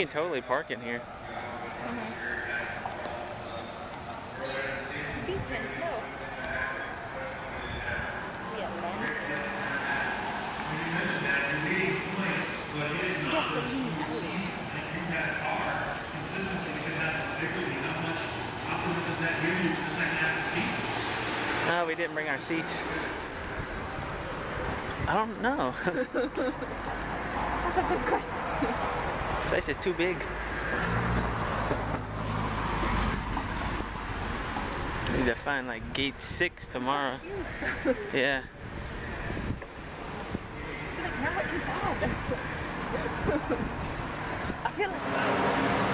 Can totally park in here. No, we didn't bring our seats. I don't know. That's a good question. Place is too big. Need to find like gate six tomorrow. Yeah. It's like never inside. I feel like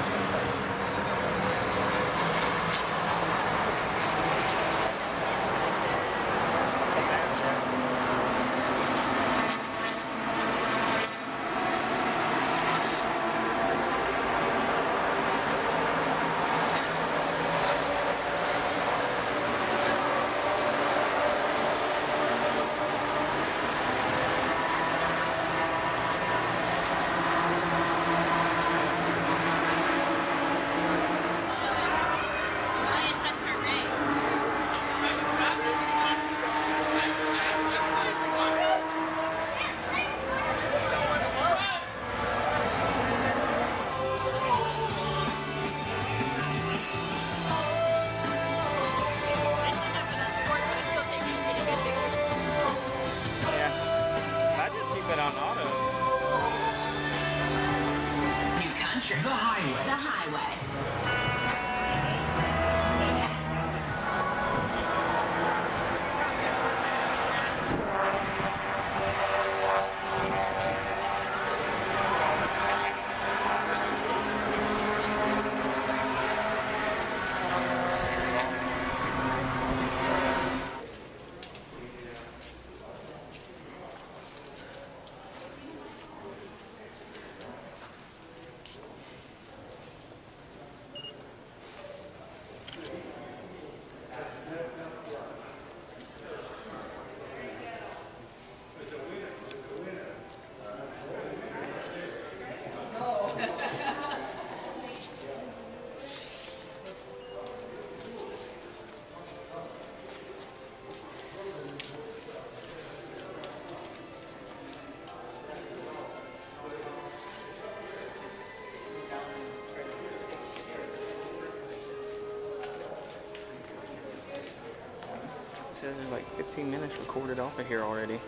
says there's like 15 minutes recorded off of here already.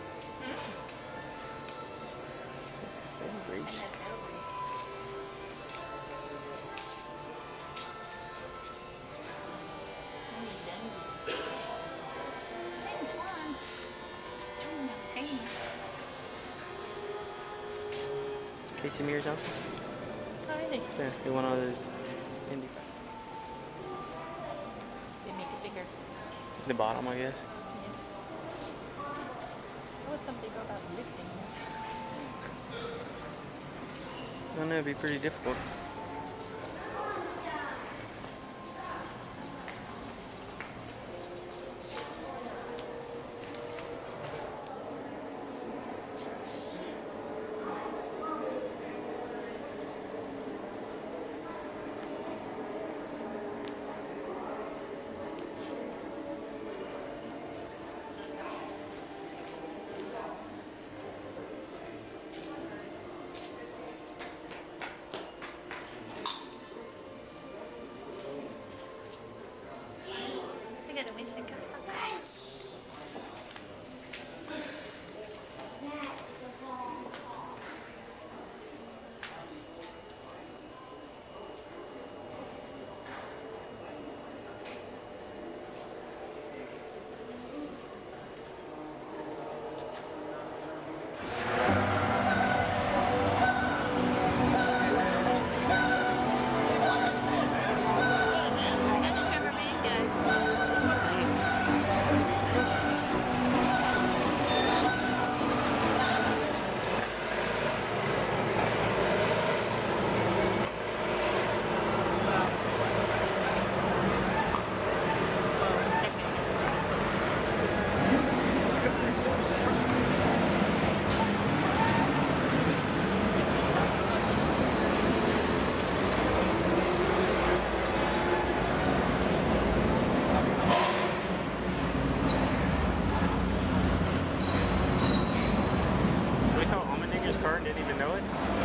That's great. Thanks, Juan. Hey. Casey Mears out? Hi. Yeah, you're one of those The bottom, I guess. How would somebody go about lifting? I don't know, it'd be pretty difficult. know it?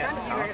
Yeah,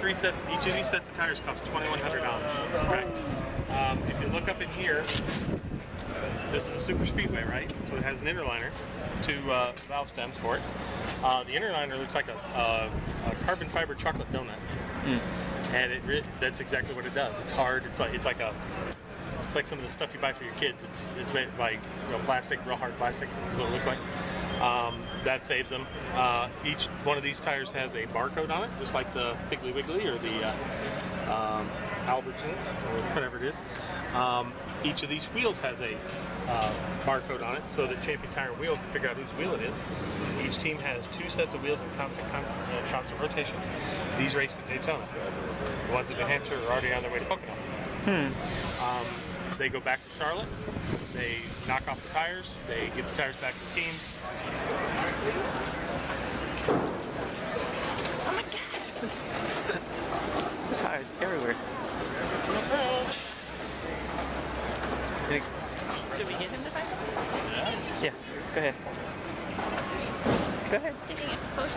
three set, each of these sets of tires cost twenty one hundred dollars. Okay. Um, if you look up in here, this is a super speedway, right? So it has an interliner, two uh, valve stems for it. Uh, the interliner looks like a, a, a carbon fiber chocolate donut, and it that's exactly what it does. It's hard. It's like it's like a it's like some of the stuff you buy for your kids. It's it's made by you know, plastic, real hard plastic. That's what it looks like. Um, that saves them. Uh, each one of these tires has a barcode on it, just like the Piggly Wiggly or the uh, um, Albertsons or whatever it is. Um, each of these wheels has a uh, barcode on it, so that Champion Tire Wheel can figure out whose wheel it is. Each team has two sets of wheels in constant, constant, uh, constant rotation. These raced at Daytona. The ones in New Hampshire are already on their way to Pocono. Um, they go back to Charlotte. They knock off the tires. They get the tires back to the teams. Tires everywhere. Should we get him sign something? Yeah, go ahead. Go ahead. It. Close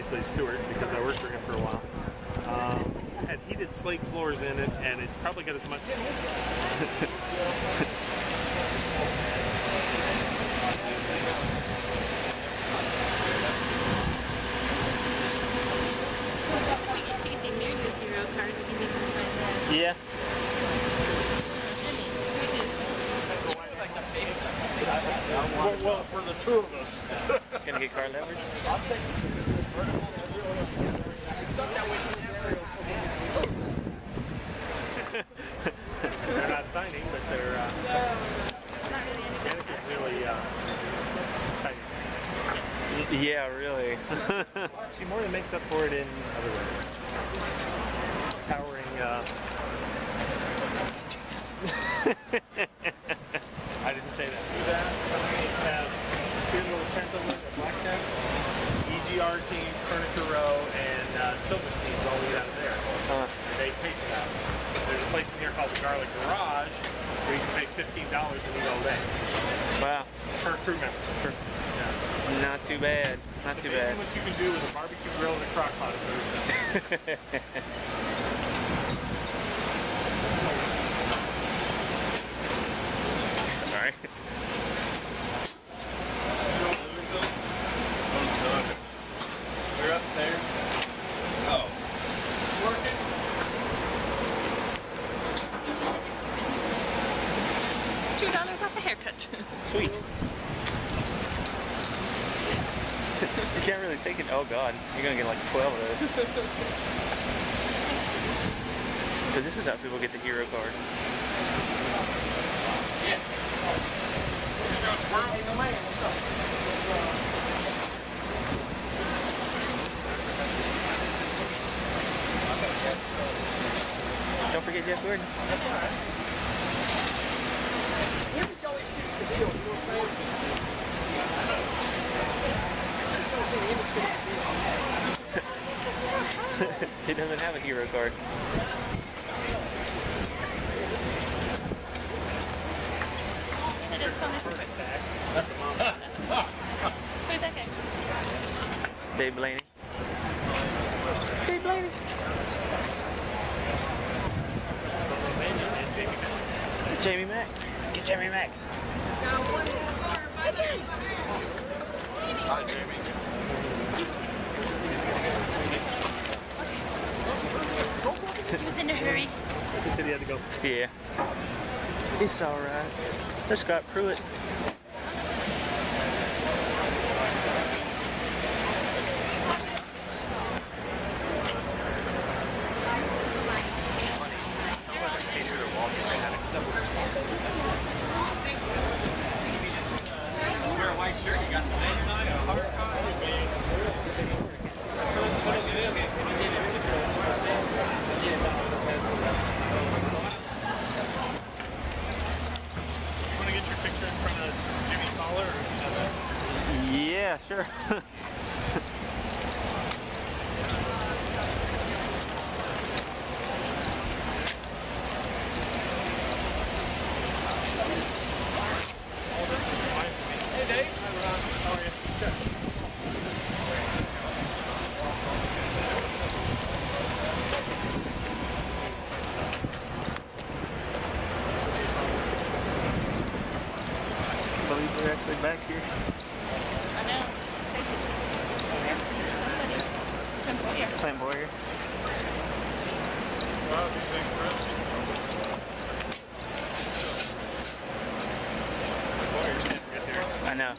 obviously Stewart because I worked for him for a while. Um, had heated slate floors in it, and it's probably got as much. If we get Casey here's his hero card, we can make him sign that. Yeah. Jimmy, here's his. Well, well, for the two of us. Gonna get car leverage. They're not signing, but they're. Uh, Danica's really uh, tight. Yeah, really. She more than makes up for it in other ways. Towering. Uh, I didn't say that. Do that. We have two little gentlemen at Blackjack, EGR teams, Furniture Row, and uh, Childress teams all eat out of there. Huh. And they pay for that. There's a place in here called the Garlic Garage where you can pay $15 and eat all day Wow. per crew member. Yeah. Not too bad. Not It's too bad. what you can do with a barbecue grill and a crock pot Sorry. We're upstairs. Oh. Working. Two dollars off a haircut. Sweet. you can't really take it. Oh god, you're gonna get like 12 of those. so this is how people get the hero card. Don't forget Jeff Gordon. he doesn't have a hero card. It is coming. Who's that guy? Dave Blaney. Dave Blaney. Jamie Mack. Get Jamie Mack. Hi, Jamie. He was in a hurry. He said he had to go. Yeah. It's alright. There's Scott Pruitt. Wear a white shirt, you got the name on it, a heart Want to get your picture in front of Jimmy Soller? Or, Yeah, sure. all this is fine for me. Hey, Dave. Hi, Ron. How are you? Good. I believe we're actually back here. I know. Somebody. Cambodia. Playing Warrior. Wow, do you think Chris? Boy, you're standing right there. I know.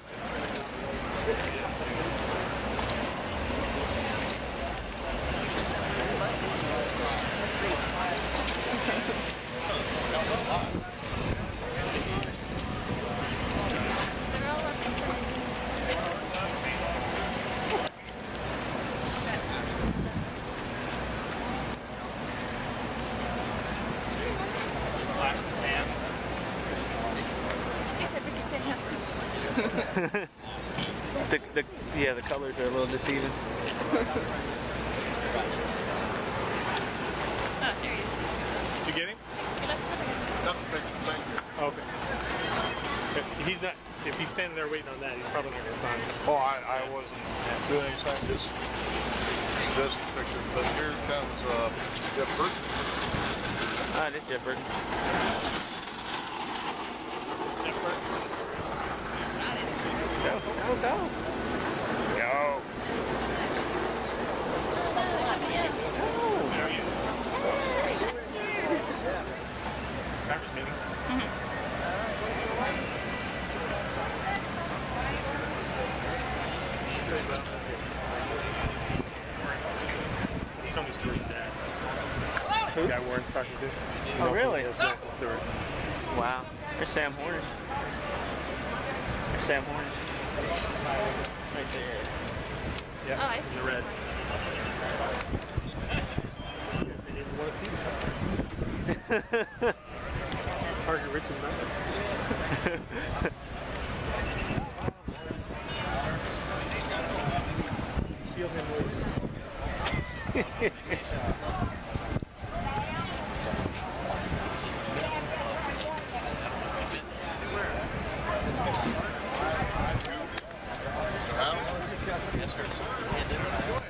They're all up in Flash in the pan. He said Pakistan has two. The, the, yeah, the colors are a little deceiving. Oh, there he. Did you get him? He left another guy. Nothing picture, thank you. Okay. If he's not, if he's standing there waiting on that, he's probably not gonna sign. Oh, I, I wasn't doing anything, just, just a picture. But here comes, uh, Jeff Burton. Ah, this Jeff Burton. Go, meeting. It's Tony Stewart's dad. Who? Guy Warren's talking to. Oh, Nelson- really? That's Nelson Stewart. Wow. There's Sam Hornish. There's Sam Hornish. Right there. Yeah, Oh, I- in the red.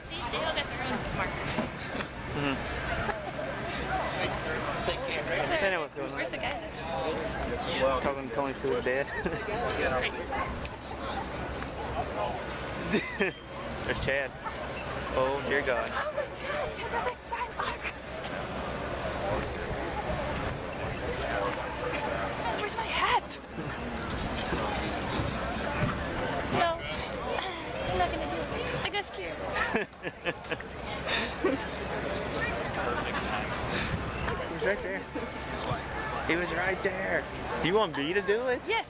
See, they all got their own markers. I know what's going Where's on. the guy? Talking to Tony Stewart's dad. There's Chad. Oh, dear God. Oh, Where's my hat? no. I'm not gonna do it. I got scared. He's right there. He was right there. Do you want me to do it? Yes.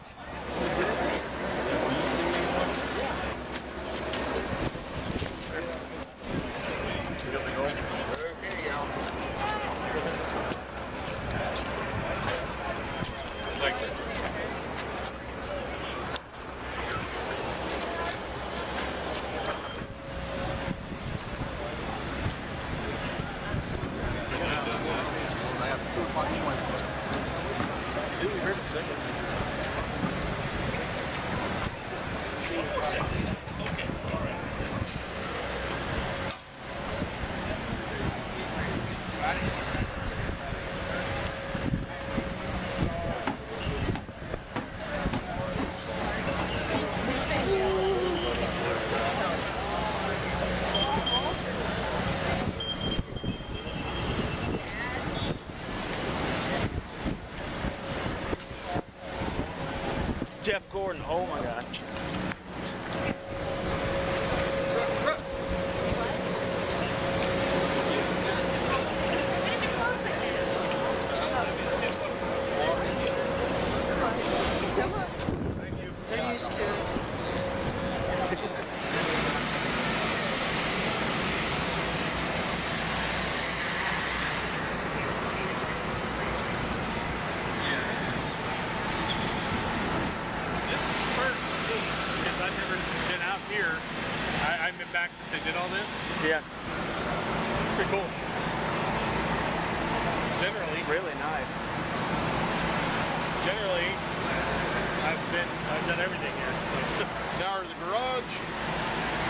done everything here. Now the garage,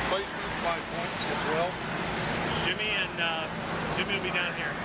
Placement, five points as well. Jimmy and uh, Jimmy will be down here.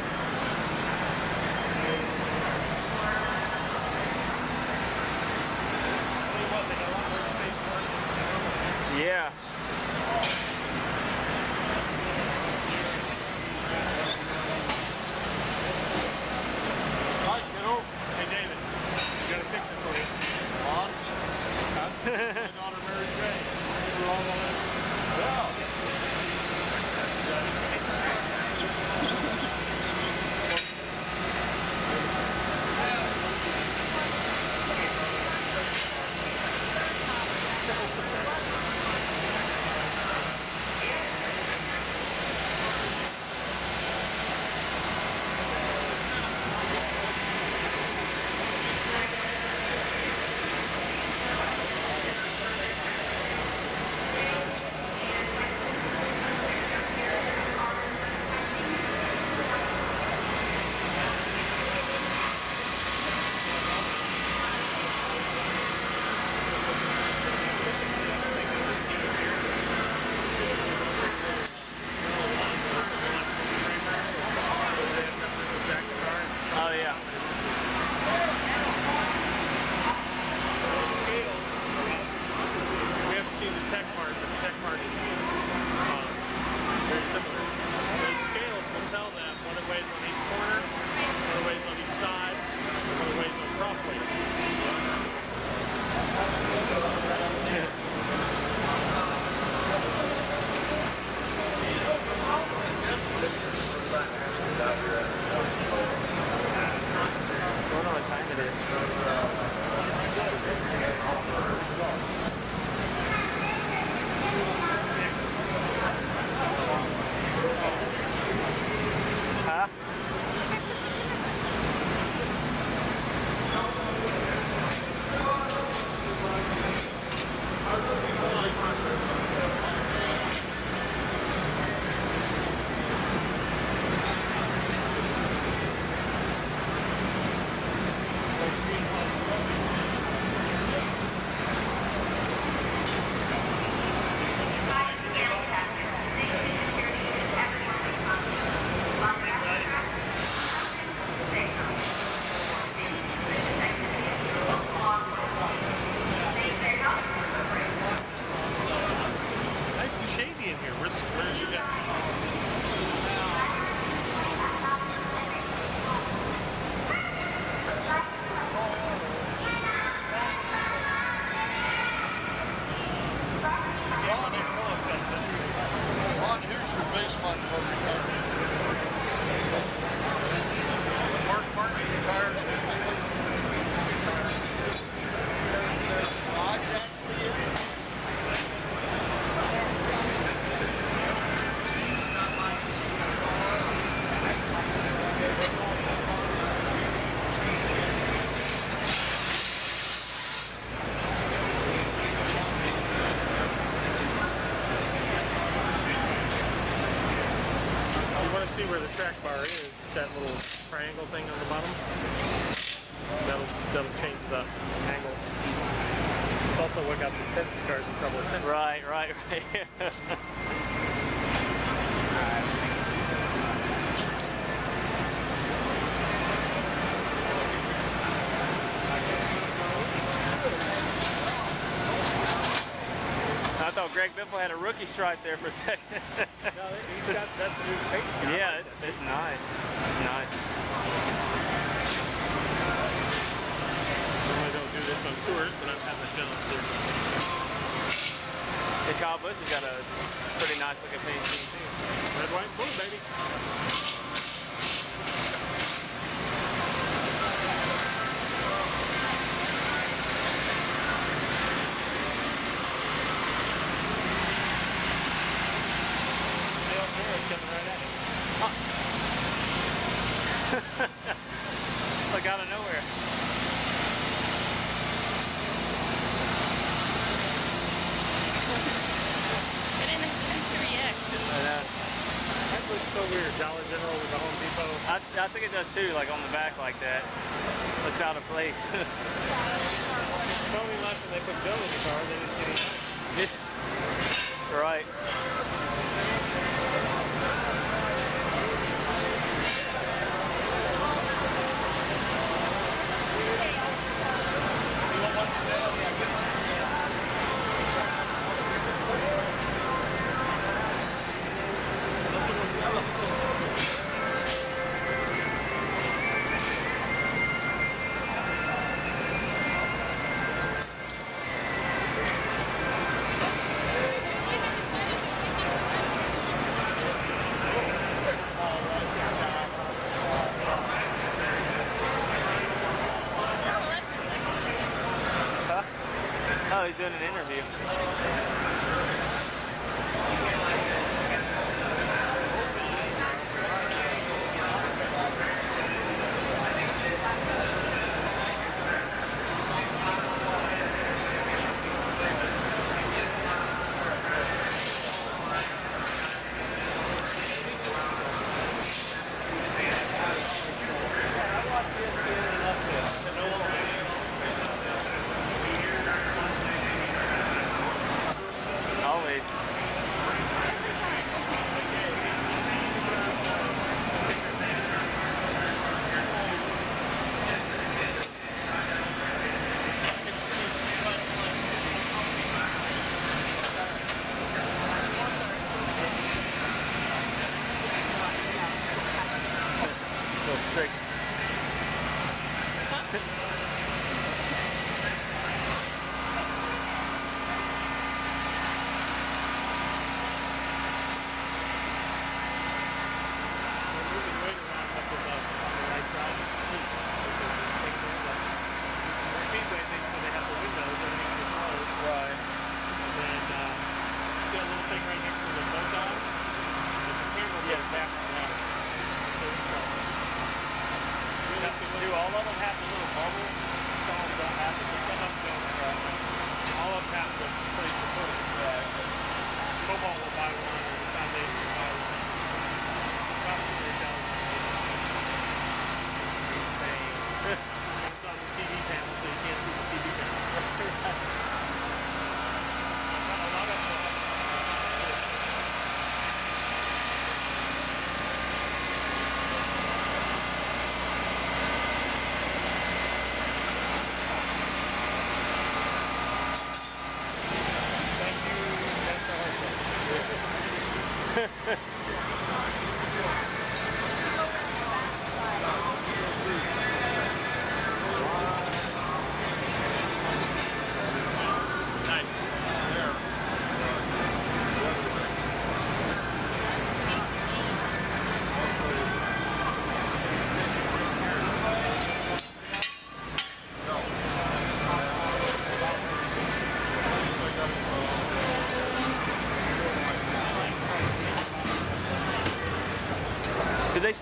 I thought Greg Biffle had a rookie stripe there for a second. No, he's got that's a new paint. yeah, it's, it's nice. It's nice. Normally don't do this on tours, but I'm having done Kyle Busch has got a pretty nice looking paint scheme too. Red, white, and blue, baby. Dale Harris coming right at him. Like out of nowhere. I didn't have time to react. I know. That looks so weird. Dollar General with the Home Depot. I, I think it does too, like on the back like that. Looks out of place. It's phony enough when they put Joe in the car, he's doing an interview.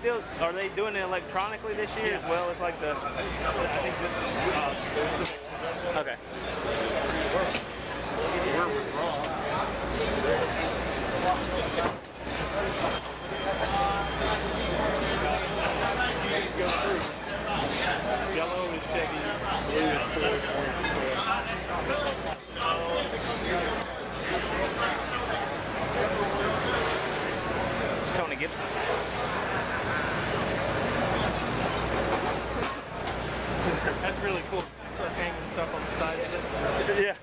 still are they doing it electronically this year as well as like the? I think this. Uh, okay. Yellow is Chevy, blue is Ford. that's really cool. Start hanging stuff on the side of it. Yeah.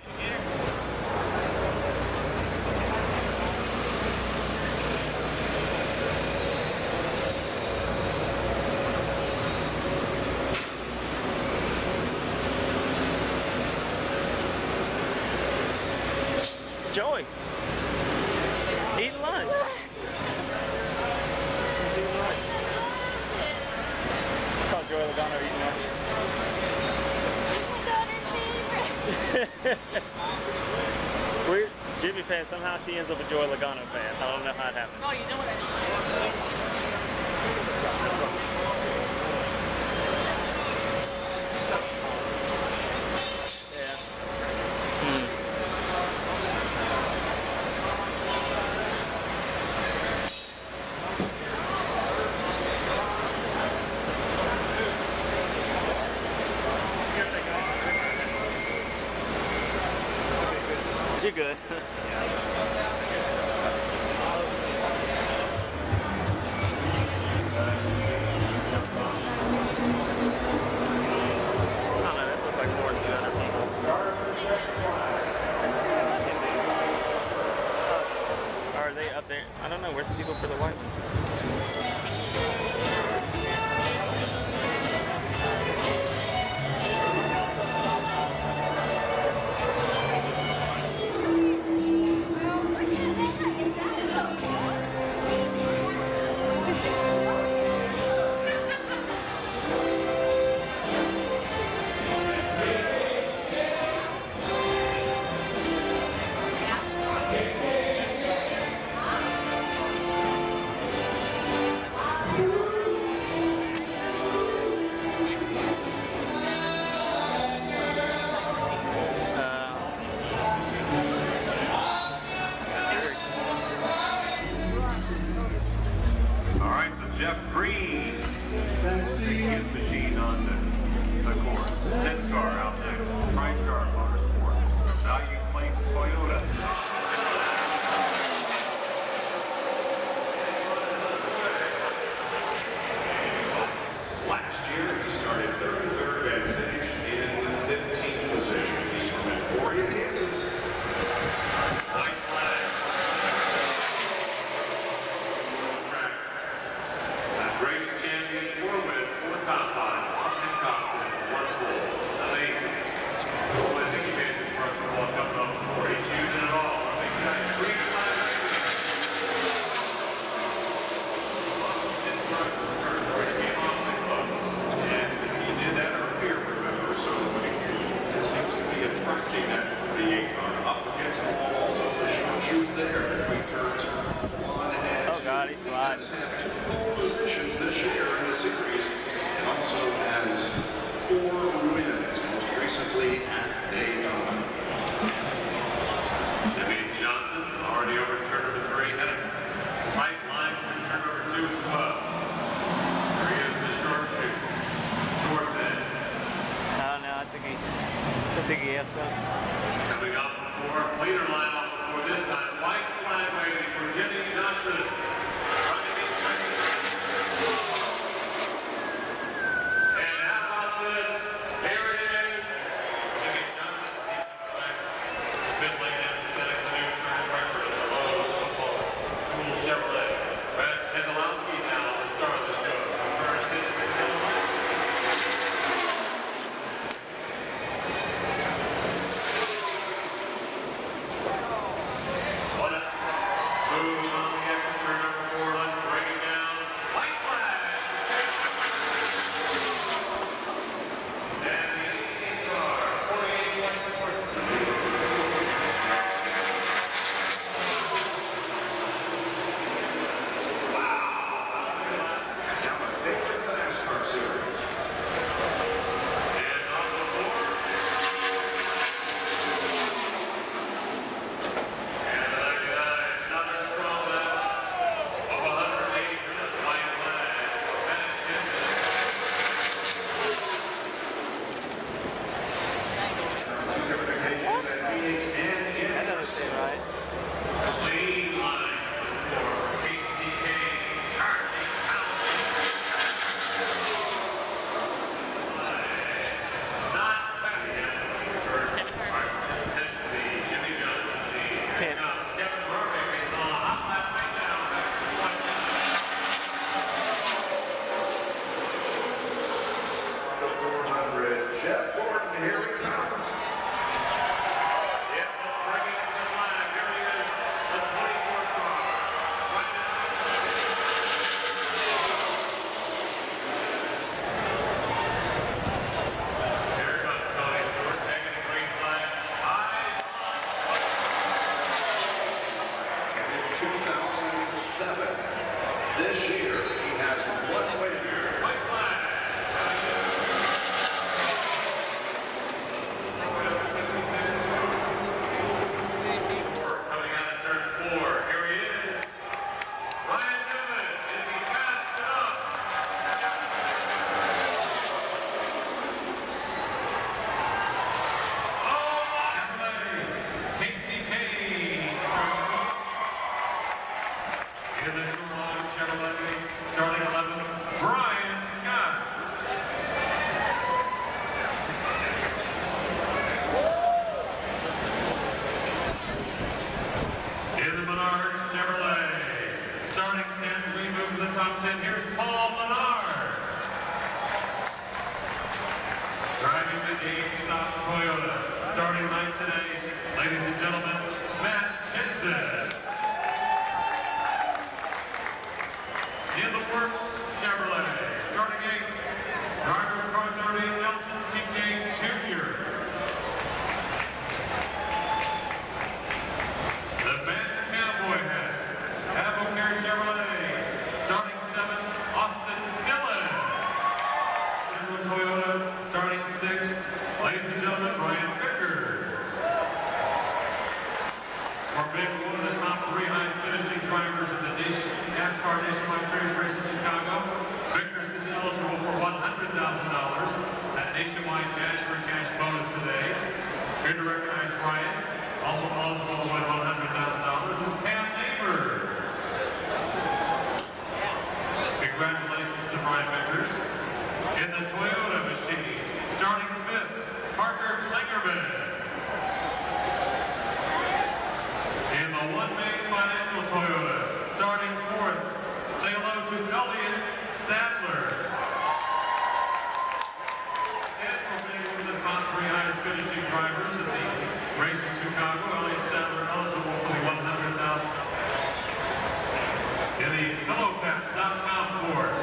PillowCats.com Ford,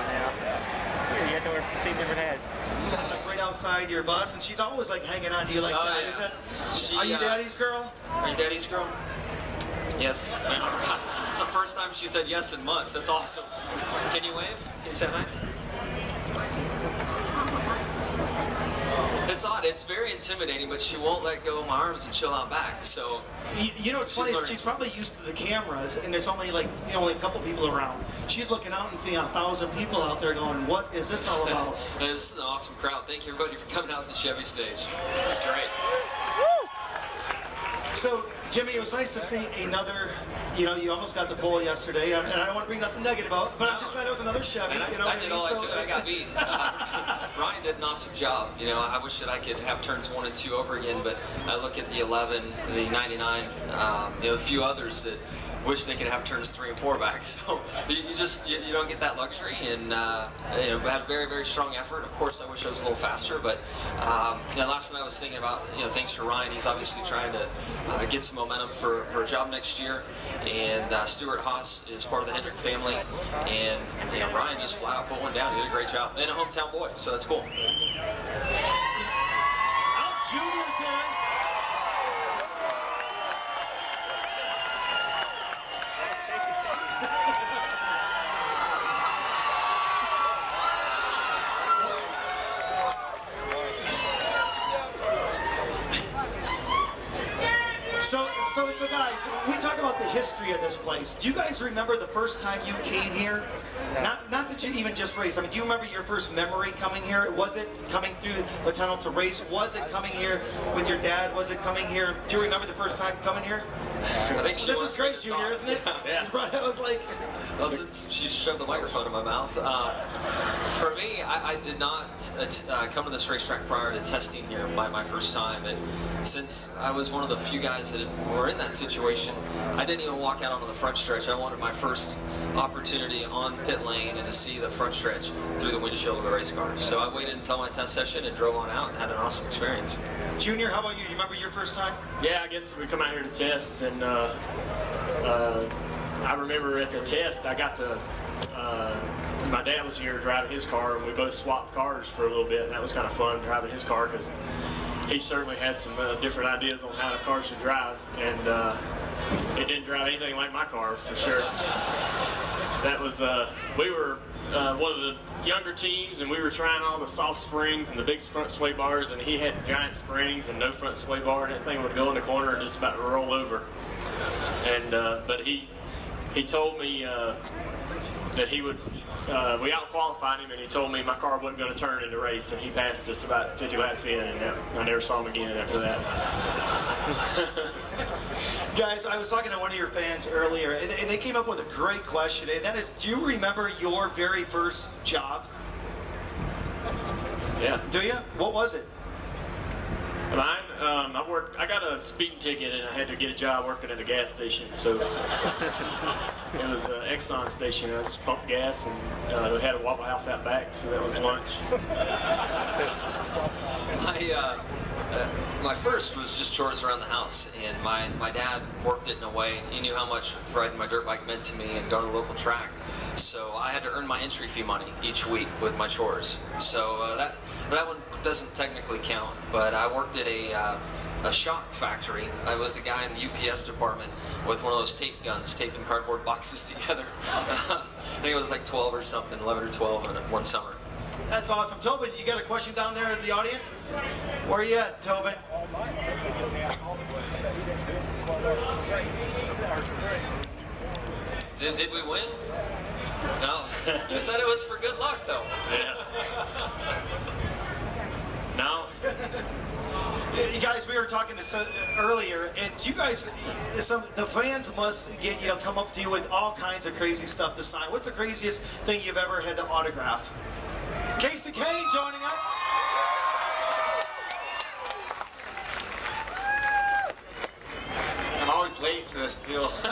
and a half. You have to wear three different hats. Like right outside your bus, and she's always like hanging on to you like oh, that. Yeah. Is that she, are you uh, daddy's girl? Are you daddy's girl? Yes. it's the first time she said yes in months. That's awesome. Can you wave? Can you say hi? It's odd. It's very intimidating, but she won't let go of my arms and chill out back. So You, you know it's funny? She's probably used to the cameras, and there's only like you know only a couple people around. She's looking out and seeing a thousand people out there, going, "What is this all about?" This is an awesome crowd. Thank you everybody for coming out to the Chevy stage. It's great. So, Jimmy, it was nice to see another. You know, you almost got the pole yesterday, and I don't want to bring nothing negative out, but I'm just glad it was another Chevy. I, you know, I did mean? all I So could. I got beat. Uh, Ryan did an awesome job. You know, I wish that I could have turns one and two over again, but I look at the 11, the 99, um, you know, a few others that wish they could have turns three and four back. So you, you just you, you don't get that luxury, and uh, you know, had a very very strong effort. Of course, I wish I was a little faster, but um, you know, last night I was thinking about you know, thanks to Ryan, he's obviously trying to uh, get some momentum for, for a job next year, and uh, Stewart-Haas is part of the Hendrick family, and you know, Ryan just flat out put one down. He did a great job, and a hometown boy, so that's cool. Out Junior's in. So, so, so, guys, we talk about the history of this place. Do you guys remember the first time you came here? Not, not that you even just race. I mean, do you remember your first memory coming here? Was it coming through the tunnel to race? Was it coming here with your dad? Was it coming here? Do you remember the first time coming here? I think she This is great, Junior, talk. isn't it? Yeah. Right, I was like, Well, since she shoved the microphone in my mouth, uh, for me, I, I did not uh, uh, come to this racetrack prior to testing here by my first time, and since I was one of the few guys that were in that situation, I didn't even walk out onto the front stretch. I wanted my first opportunity on pit lane and to see the front stretch through the windshield of the race car. So I waited until my test session and drove on out and had an awesome experience. Junior, how about you? You remember your first time? Yeah, I guess we come out here to test, and uh, uh, I remember at the test, I got to. Uh, my dad was here driving his car, and we both swapped cars for a little bit, and that was kind of fun driving his car because he certainly had some uh, different ideas on how the car should drive, and uh, it didn't drive anything like my car for sure. That was uh, we were uh, one of the younger teams, and we were trying all the soft springs and the big front sway bars, and he had giant springs and no front sway bar, and that thing would go in the corner and just about roll over. And uh, but he he told me uh, that he would. Uh, we out qualified him, and he told me my car wasn't going to turn in the race, and he passed us about 50 laps in, and I never saw him again after that. Guys, I was talking to one of your fans earlier, and, and they came up with a great question, and that is, do you remember your very first job? yeah. Do you? What was it? Mine, um, I worked. I got a speeding ticket, and I had to get a job working at a gas station. So it was an Exxon station. I just pumped gas, and uh, we had a Waffle House out back, so that was lunch. My uh, uh, my first was just chores around the house, and my, my dad worked it in a way. He knew how much riding my dirt bike meant to me and going to the local track. So I had to earn my entry fee money each week with my chores. So uh, that that one doesn't technically count, but I worked at a uh, a shock factory. I was the guy in the UPS department with one of those tape guns, taping cardboard boxes together. I think it was like 12 or something, 11 or 12 in one summer. That's awesome. Tobin, you got a question down there in the audience? Where are you at, Tobin? Did, did we win? No. You said it was for good luck, though. Yeah. No. You guys, we were talking to some, earlier, and you guys, some the fans must get you know come up to you with all kinds of crazy stuff to sign. What's the craziest thing you've ever had to autograph? Kasey Kahne joining us. I'm always late to this deal.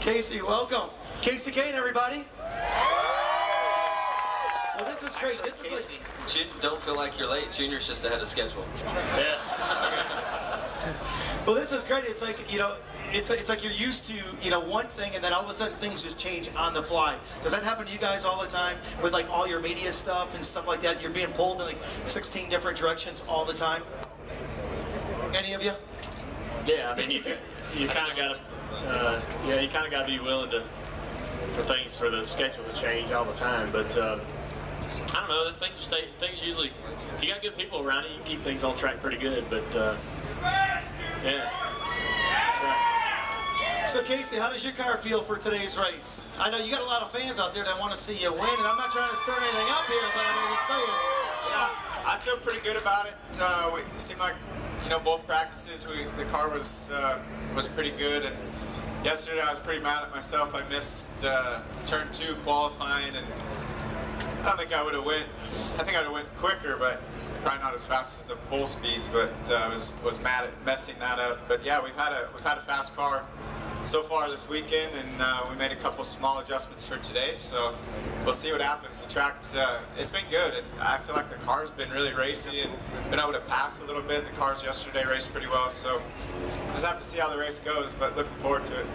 Kasey, welcome. Kasey Kahne, everybody. Well, this is great. This is like, Jun- don't feel like you're late. Junior's just ahead of schedule. Yeah. Well, this is great. It's like you know, it's it's like you're used to you know one thing, and then all of a sudden things just change on the fly. Does that happen to you guys all the time with like all your media stuff and stuff like that? You're being pulled in like 16 different directions all the time. Any of you? Yeah, I mean, you, you kind of got to, uh, yeah, you kind of got to be willing to, for things, for the schedule to change all the time. But uh, I don't know, things stay, things usually, if you got good people around you, you can keep things on track pretty good. But uh, yeah, that's right. So Kasey, how does your car feel for today's race? I know you got a lot of fans out there that want to see you win, and I'm not trying to stir anything up here, but I'm just saying. Yeah, I feel pretty good about it. Uh, we it seemed like, you know, both practices, we, the car was uh, was pretty good. And yesterday, I was pretty mad at myself. I missed uh, turn two qualifying, and I don't think I would have went. I think I would have went quicker, but probably not as fast as the full speeds. But uh, was was mad at messing that up. But yeah, we've had a we've had a fast car so far this weekend, and uh, we made a couple small adjustments for today. So we'll see what happens. The track's uh, it's been good, and I feel like the car's been really racy and been able to pass a little bit. The cars yesterday raced pretty well, so just have to see how the race goes. But looking forward to it.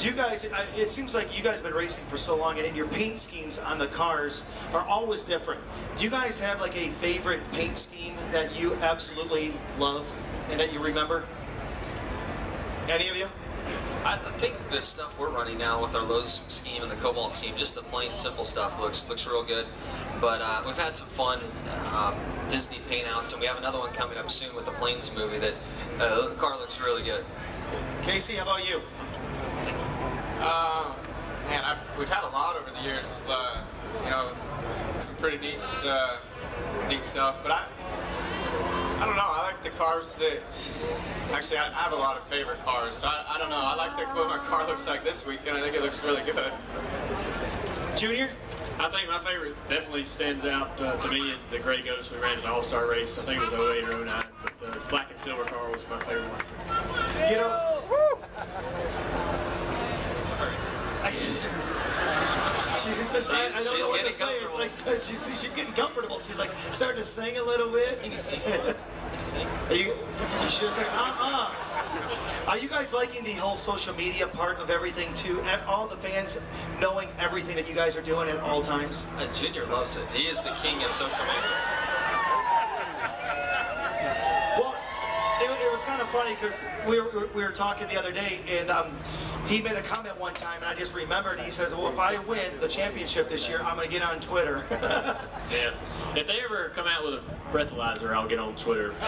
Do you guys? It seems like you guys have been racing for so long, and your paint schemes on the cars are always different. Do you guys have like a favorite paint scheme that you absolutely love and that you remember? Any of you? I I think the stuff we're running now with our Lowe's scheme and the Kobalt scheme, just the plain simple stuff looks looks real good. But uh, we've had some fun um, Disney paint outs, and we have another one coming up soon with the Planes movie. That uh, the car looks really good. Kasey, how about you? Uh, man, I've, we've had a lot over the years. Uh, you know, some pretty neat, uh, neat stuff. But I, I don't know. I like the cars that. Actually, I, I have a lot of favorite cars. So I, I don't know. I like the, what my car looks like this weekend. I think it looks really good. Junior? I think my favorite definitely stands out uh, to me is the Gray Ghost we ran in the All Star race. I think it was 08 or 09, but uh, the black and silver car was my favorite one. You know. She's just, I, I don't She's know what to say. It's like so she's, she's getting comfortable. She's like starting to sing a little bit. Can you sing? Are you? You should say, uh-uh. Are you guys liking the whole social media part of everything too? And All the fans knowing everything that you guys are doing at all times. Uh, Junior loves it. He is the king of social media. Well, it, it was kind of funny because we were, we were talking the other day, and um, he made a comment one time, and I just remembered. He says, "Well, if I win the championship this year, I'm going to get on Twitter." Yeah. If they ever come out with a breathalyzer, I'll get on Twitter.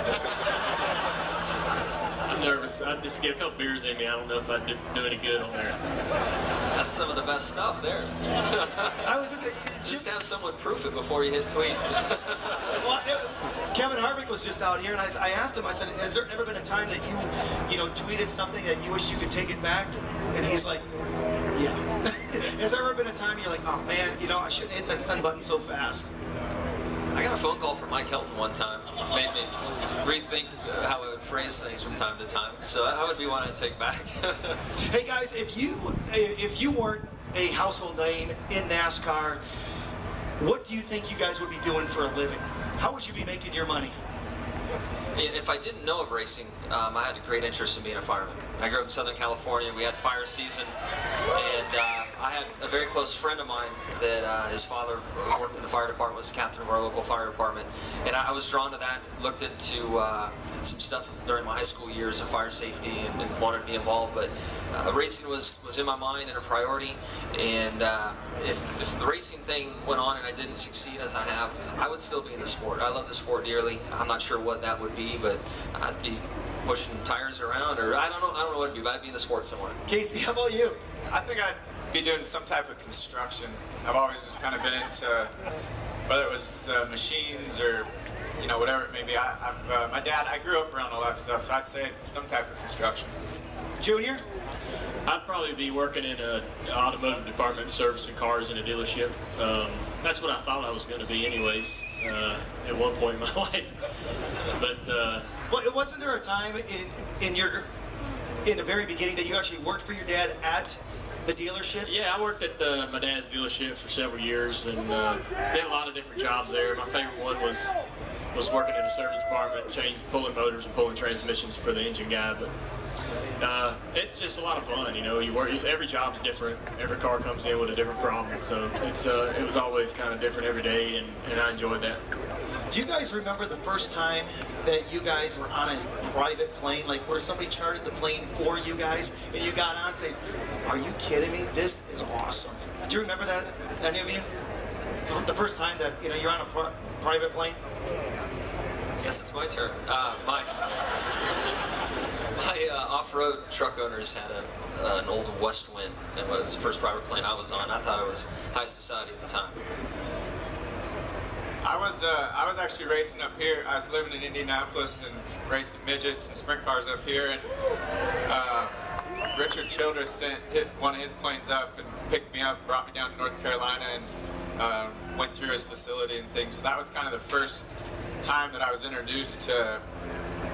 I'm nervous. I just get a couple beers in me. I don't know if I'd do, do any good on there. That's some of the best stuff there. I was just have someone proof it before you hit tweet. well, it, Kevin Harvick was just out here, and I, I asked him. I said, "Has there ever been a time that you, you know, tweeted something that you wish you could take it back?" And he's like, "Yeah." Has there ever been a time you're like, "Oh man, you know, I shouldn't hit that send button so fast"? I got a phone call from Mike Helton one time. Made me rethink how I would phrase things from time to time. So that would be one I'd take back. Hey guys, if you if you weren't a household name in NASCAR, what do you think you guys would be doing for a living? How would you be making your money? If I didn't know of racing, um, I had a great interest in being a fireman. I grew up in Southern California. We had fire season, and uh, I had a very close friend of mine that uh, his father worked in the fire department, was captain of our local fire department, and I, I was drawn to that. Looked into uh, some stuff during my high school years of fire safety and, and wanted to be involved, but uh, racing was was in my mind and a priority. And uh, if, if the racing thing went on and I didn't succeed as I have, I would still be in the sport. I love the sport dearly. I'm not sure what that would be, but I'd be pushing tires around, or I don't know. I don't know what it'd be, but I'd be in the sport somewhere. Kasey, how about you? I think I'd be doing some type of construction. I've always just kind of been into whether it was uh, machines or you know whatever it may be. I, I've, uh, my dad, I grew up around all that stuff, so I'd say some type of construction. Junior? I'd probably be working in a automotive department, servicing cars in a dealership. Um, that's what I thought I was going to be, anyways, uh, at one point in my life. But uh, Well, wasn't there a time in in your in the very beginning that you actually worked for your dad at the dealership? Yeah, I worked at uh, my dad's dealership for several years and uh, did a lot of different jobs there. My favorite one was was working in the service department, change, pulling motors and pulling transmissions for the engine guy. But uh, it's just a lot of fun, you know. You work every job's different. Every car comes in with a different problem, so it's uh, it was always kind of different every day, and, and I enjoyed that. Do you guys remember the first time that you guys were on a private plane, like where somebody chartered the plane for you guys, and you got on saying, "Are you kidding me? This is awesome." Do you remember that? Any of you? The first time that you know you're on a pri- private plane. Guess it's my turn. Uh, my my uh, off-road truck owners had a, uh, an old Westwind. It was the first private plane I was on. I thought it was high society at the time. I was uh, I was actually racing up here. I was living in Indianapolis and racing midgets and sprint cars up here. And uh, Richard Childress sent hit one of his planes up and picked me up, brought me down to North Carolina, and uh, went through his facility and things. So that was kind of the first time that I was introduced to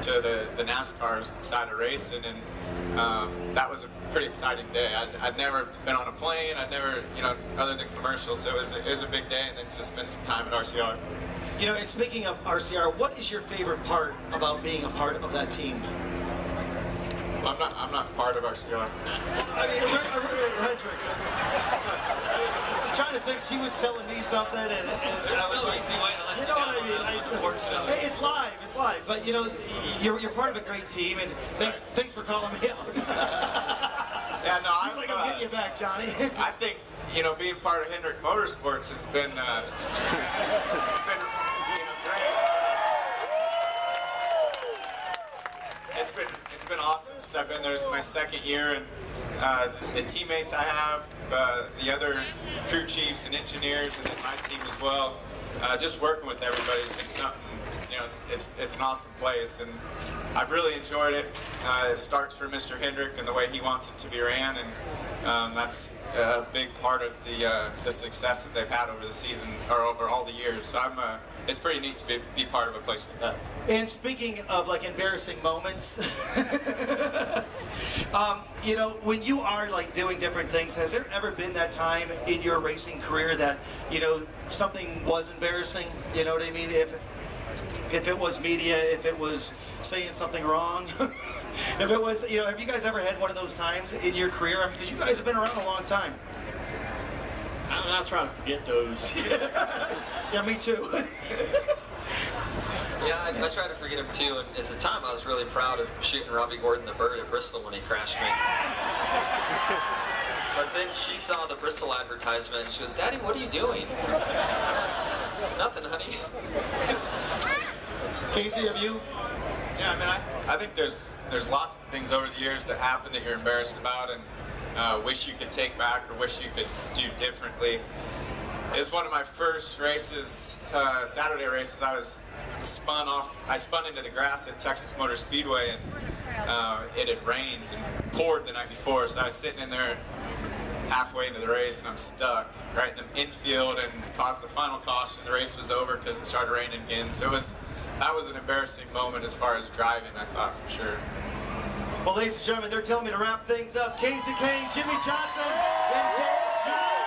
to the, the NASCAR side of racing, and um, that was a pretty exciting day. I'd, I'd never been on a plane. I'd never, you know, other than commercials. So it was, it was a big day, and then to spend some time at RCR. You know, and speaking of RCR, what is your favorite part about being a part of that team? Well, I'm not. I'm not part of RCR. I mean, Hendrick. Sorry. I'm trying to think. She was telling me something, and, and There's I was no like, easy way to let you you know what I mean? I- it's, unfortunately. it's live. It's live. But you know, you're, you're part of a great team, and thanks thanks for calling me out. Yeah, no, He's I'm, like, I'm getting you back, Johnny. I think you know being part of Hendrick Motorsports has been uh, it's been you know great. It's been it's been awesome since I've been there. It's my second year, and uh, the teammates I have, uh, the other crew chiefs and engineers, and then my team as well. Uh, just working with everybody has been something. Know, it's, it's, it's an awesome place, and I've really enjoyed it. Uh, it starts for Mr. Hendrick and the way he wants it to be ran, and um, that's a big part of the uh, the success that they've had over the season or over all the years. So I'm, uh, it's pretty neat to be, be part of a place like that. And speaking of like embarrassing moments, um, you know, when you are like doing different things, has there ever been that time in your racing career that you know something was embarrassing? You know what I mean? If if it was media, if it was saying something wrong, if it was, you know, have you guys ever had one of those times in your career? I mean, because you guys have been around a long time. I'm not trying to forget those. Yeah, me too. Yeah, I, I try to forget them too. And at the time, I was really proud of shooting Robby Gordon the bird at Bristol when he crashed me. But then she saw the Bristol advertisement and she goes, Daddy, what are you doing? Nothing, honey. Kasey, have you? Yeah, I mean, I, I think there's there's lots of things over the years that happen that you're embarrassed about and uh, wish you could take back or wish you could do differently. It was one of my first races, uh, Saturday races. I was spun off. I spun into the grass at Texas Motor Speedway, and uh, it had rained and poured the night before. So I was sitting in there halfway into the race, and I'm stuck right in the infield, and caused the final caution. The race was over because it started raining again. So it was that was an embarrassing moment as far as driving. I thought for sure. Well, ladies and gentlemen, they're telling me to wrap things up. Kasey Kahne, Jimmie Johnson, and David Johnson.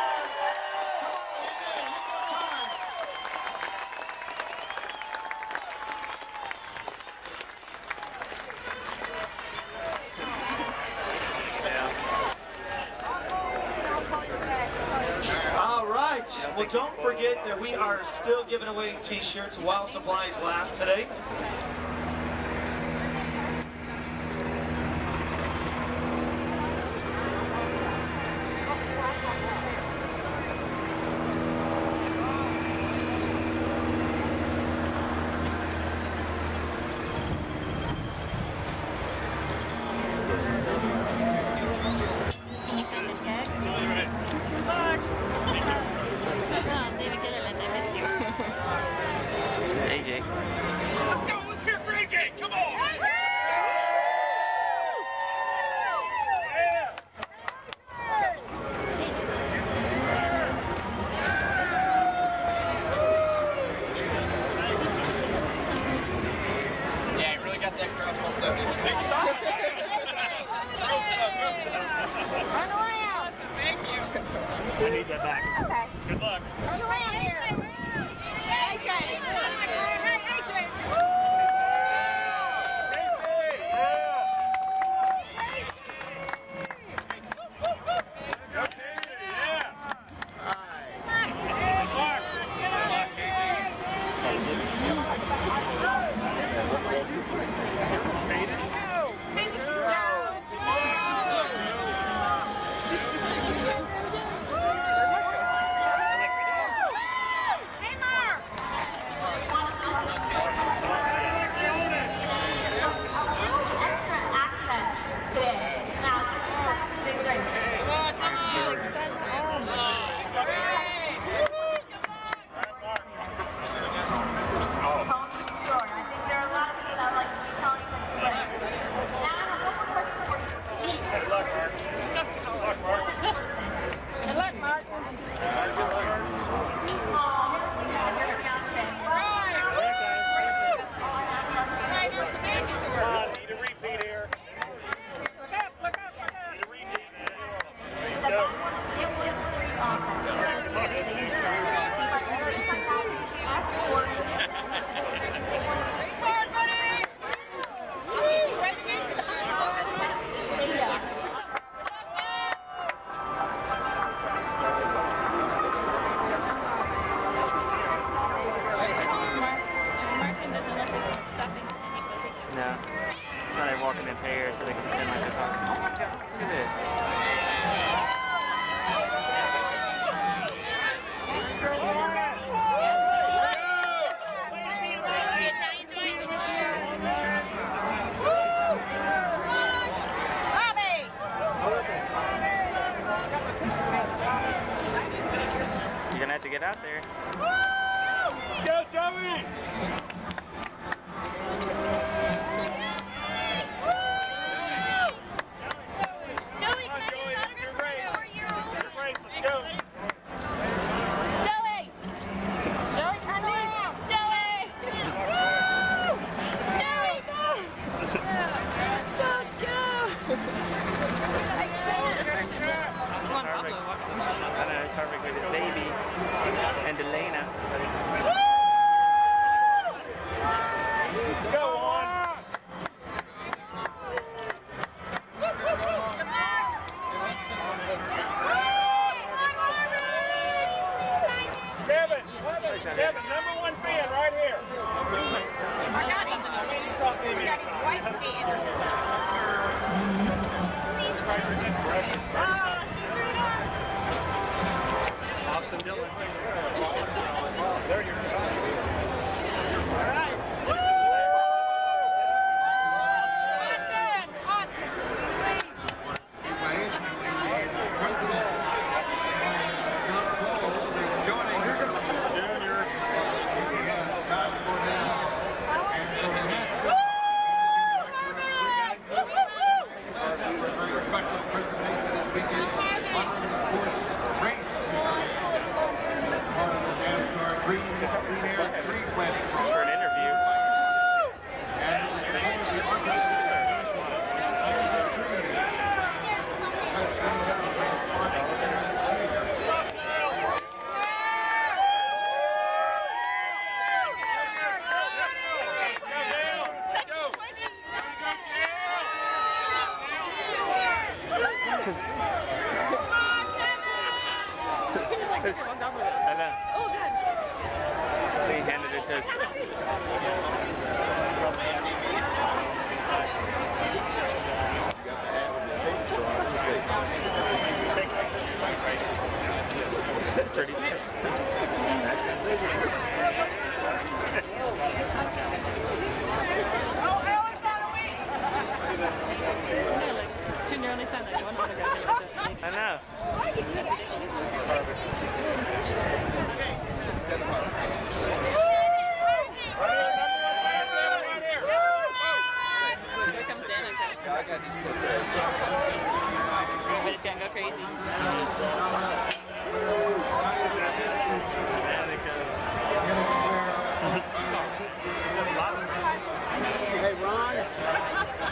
All right. Well, don't forget that we are still giving away T-shirts while supplies last today.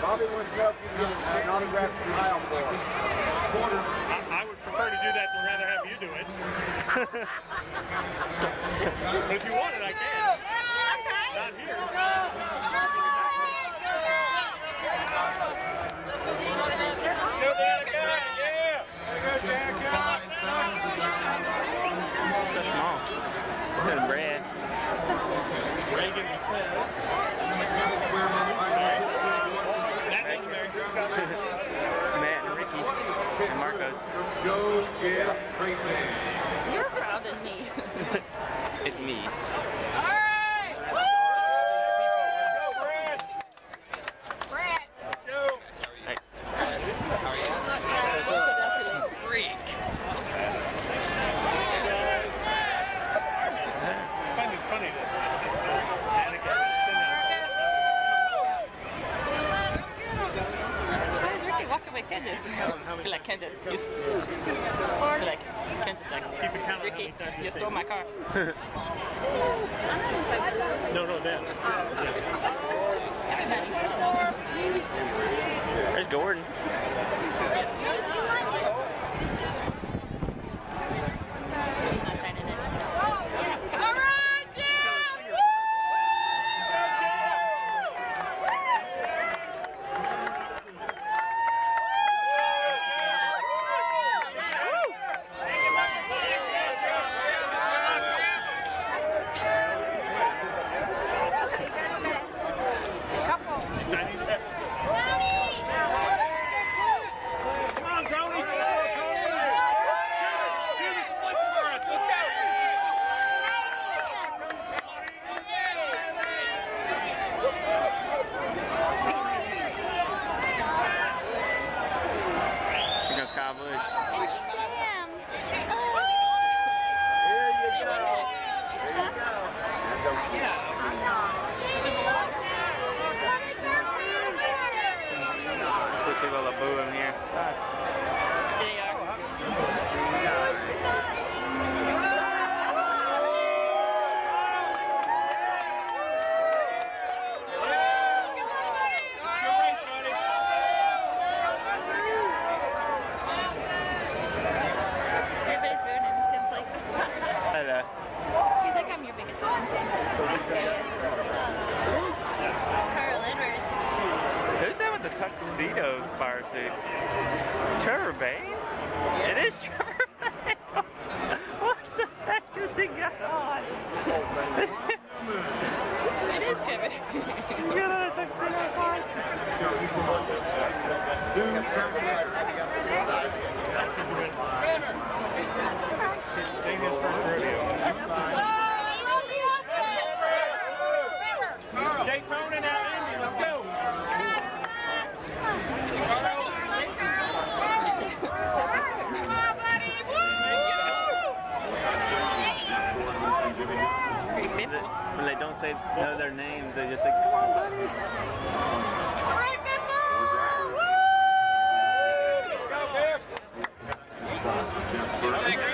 Bobby wants to know if you can get an autograph from Kyle for him. I, I would prefer to do that than rather have you do it. but if you want it, I can. Not here. So small. Look at Brad. Reagan That was American. Matt and Ricky and Marcos. Go get Creighton. You're proud of me. It's me. Fire? Trevor Bayne? It is Trevor Bayne. what the heck has he got on? It is Trevor. He's got on a tuxedo fire Daytona now, Indy. Let's go. When they don't say know their names, they just say, "Come on, buddy." Anything